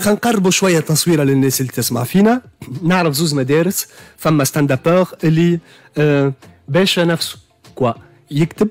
خلينا نقربوا شوية تصويرة للناس اللي تسمع فينا. نعرف زوز مدارس فما stand-upeur اللي آه باش نفسه quoi يكتب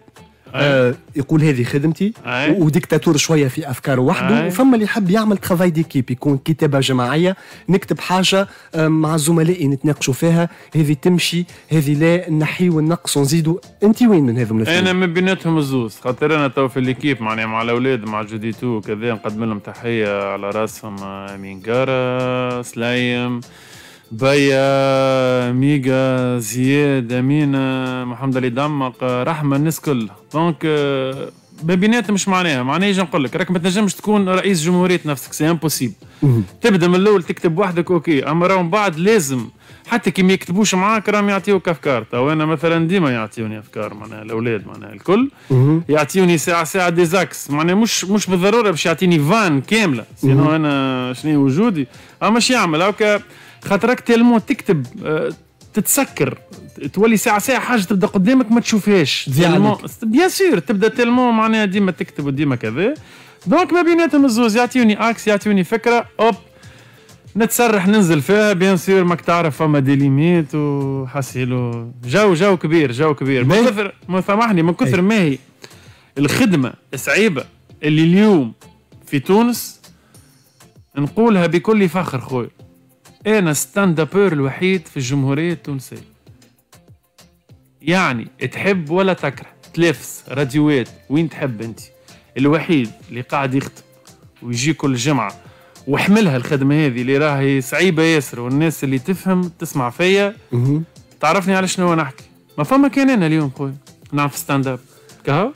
آه يقول هذه خدمتي. وديكتاتور شوية في افكاره وحده. وفما اللي يحب يعمل travail d'équipe يكون كتابة جماعية نكتب حاجة آه، مع زملائي نتناقشوا فيها هذه تمشي هذه لا نحي ونقص ونزيدوا أنت وين من هذم الاثنين؟ أنا من بيناتهم الزوز خاطر أنا تو في l'équipe معناها مع الأولاد مع جوديتو وكذا نقدم لهم تحية على راسهم آه، مينقارة سلايم بيا ميغا زياد امين محمد علي دمق رحمه الناس كلها donc ما بيناتهم مش معناها معناها يجي نقول لك راك ما تنجمش تكون رئيس جمهوريه نفسك c'est impossible تبدا من الأول تكتب وحدك okay اما راهم بعد لازم حتى كي ما يكتبوش معاك راهم يعطيوك افكار تو أنا مثلا ديما يعطيوني افكار معناها الاولاد معناها الكل يعطيوني ساعه ساعه des axes معناها مش مش بالضروره باش يعطيني vanne كامله sinon أنا شنو وجودي اما مش يعمل هكا خاطرك تلمو تكتب آه، تتسكر تولي ساعة ساعة حاجة تبدا قدامك ما تشوفهاش. bien sûr تبدا تلمو معناها ديما تكتب وديما كذا donc ما بيناتهم الزوز يعطيوني axe يعطيوني فكرة hop نتسرح ننزل فيها bien sûr ماك تعرف فما des limites وحسيلو jeu jeu كبير jeu كبير من. كثر ما سامحني من كثر. ما هي الخدمة صعيبه اللي اليوم في تونس نقولها بكل فخر خويا أنا stand-upeur الوحيد في الجمهورية التونسية. يعني تحب ولا تكره تلافز راديوات وين تحب أنت. الوحيد اللي قاعد يخدم ويجي كل جمعة واحملها الخدمة هذه اللي راهي صعيبة ياسر والناس اللي تفهم تسمع فيا. تعرفني على شنو نحكي؟ ما فما كان أنا اليوم خويا نعرف ستاند اب كهو؟